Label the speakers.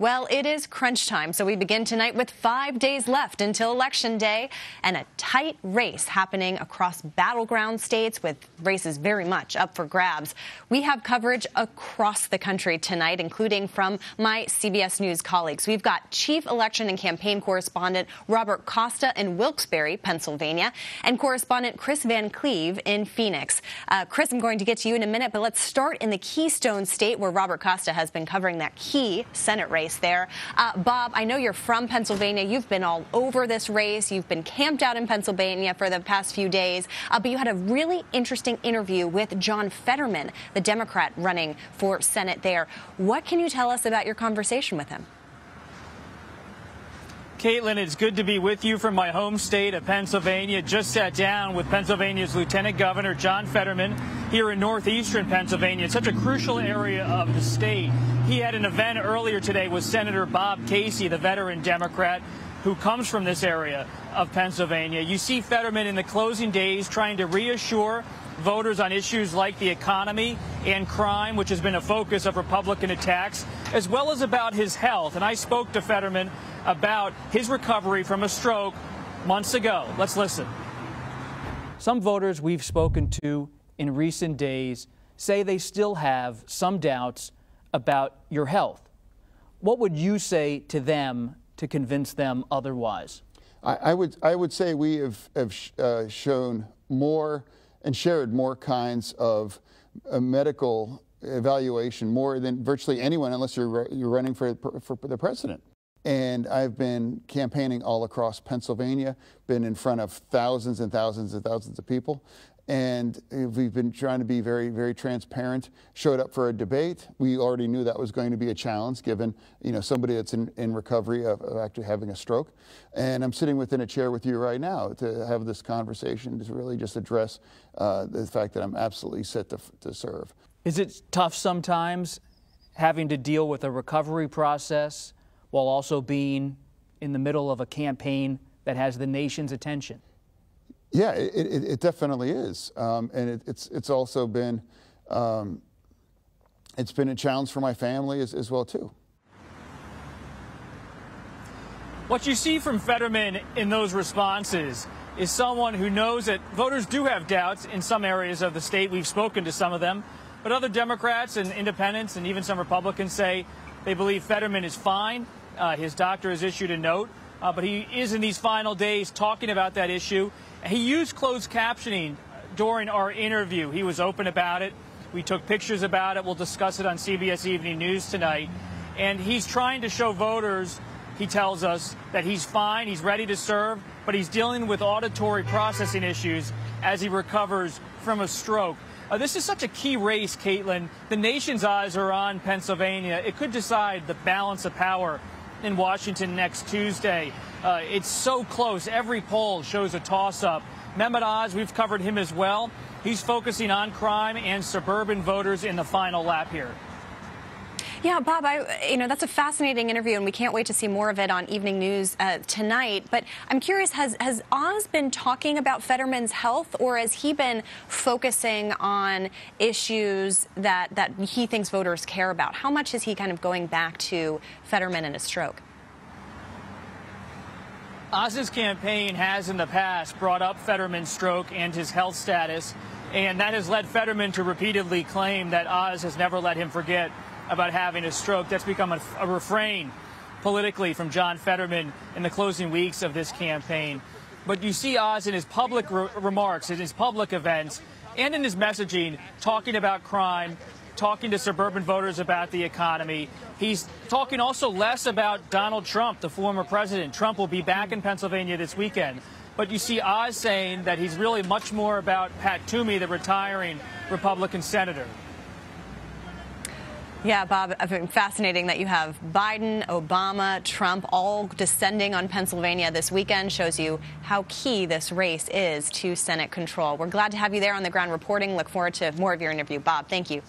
Speaker 1: Well, it is crunch time, so we begin tonight with five days left until Election Day and a tight race happening across battleground states with races very much up for grabs. We have coverage across the country tonight, including from my CBS News colleagues. We've got Chief Election and Campaign Correspondent Robert Costa in Wilkes-Barre, Pennsylvania, and correspondent Kris Van Cleave in Phoenix. Uh, Kris, I'm going to get to you in a minute, but let's start in the Keystone State where Robert Costa has been covering that key Senate race race there. Uh, Bob, I know you're from Pennsylvania. You've been all over this race. You've been camped out in Pennsylvania for the past few days. Uh, but you had a really interesting interview with John Fetterman, the Democrat running for Senate there. What can you tell us about your conversation with him?
Speaker 2: Caitlin, it's good to be with you from my home state of Pennsylvania. Just sat down with Pennsylvania's Lieutenant Governor John Fetterman here in northeastern Pennsylvania. It's such a crucial area of the state. He had an event earlier today with Senator Bob Casey, the veteran Democrat who comes from this area of Pennsylvania. You see Fetterman in the closing days trying to reassure voters on issues like the economy and crime, which has been a focus of Republican attacks, as well as about his health. And I spoke to Fetterman about his recovery from a stroke months ago. Let's listen. Some voters we've spoken to in recent days say they still have some doubts about your health. What would you say to them to convince them otherwise?
Speaker 3: I, I would I would say we have, have uh, shown more and shared more kinds of uh, medical evaluation more than virtually anyone, unless you're you're running for for the president. And I've been campaigning all across Pennsylvania, been in front of thousands and thousands and thousands of people. And we've been trying to be very, very transparent. Showed up for a debate. We already knew that was going to be a challenge, given you know somebody that's in, in recovery of, of actually having a stroke. And I'm sitting within a chair with you right now to have this conversation to really just address uh, the fact that I'm absolutely set to, to serve.
Speaker 2: Is it tough sometimes having to deal with a recovery process? while also being in the middle of a campaign that has the nation's attention.
Speaker 3: Yeah, it, it, it definitely is, um, and it, it's it's also been um, it's been a challenge for my family as, as well too.
Speaker 2: What you see from Fetterman in those responses is someone who knows that voters do have doubts in some areas of the state. We've spoken to some of them, but other Democrats and independents and even some Republicans say they believe Fetterman is fine uh, his doctor has issued a note, uh, but he is in these final days talking about that issue. He used closed captioning during our interview. He was open about it. We took pictures about it. We'll discuss it on CBS Evening News tonight. And he's trying to show voters, he tells us, that he's fine, he's ready to serve, but he's dealing with auditory processing issues as he recovers from a stroke. Uh, this is such a key race, Caitlin. The nation's eyes are on Pennsylvania. It could decide the balance of power in Washington next Tuesday. Uh, it's so close. Every poll shows a toss up. Mehmet Oz, we've covered him as well. He's focusing on crime and suburban voters in the final lap here.
Speaker 1: Yeah, Bob, I, you know, that's a fascinating interview, and we can't wait to see more of it on Evening News uh, tonight. But I'm curious, has, has Oz been talking about Fetterman's health, or has he been focusing on issues that, that he thinks voters care about? How much is he kind of going back to Fetterman and a stroke?
Speaker 2: Oz's campaign has in the past brought up Fetterman's stroke and his health status, and that has led Fetterman to repeatedly claim that Oz has never let him forget about having a stroke. That's become a, a refrain politically from John Fetterman in the closing weeks of this campaign. But you see Oz in his public re remarks, in his public events, and in his messaging talking about crime, talking to suburban voters about the economy. He's talking also less about Donald Trump, the former president. Trump will be back in Pennsylvania this weekend. But you see Oz saying that he's really much more about Pat Toomey, the retiring Republican senator.
Speaker 1: Yeah, Bob, fascinating that you have Biden, Obama, Trump all descending on Pennsylvania this weekend. Shows you how key this race is to Senate control. We're glad to have you there on the ground reporting. Look forward to more of your interview. Bob, thank you.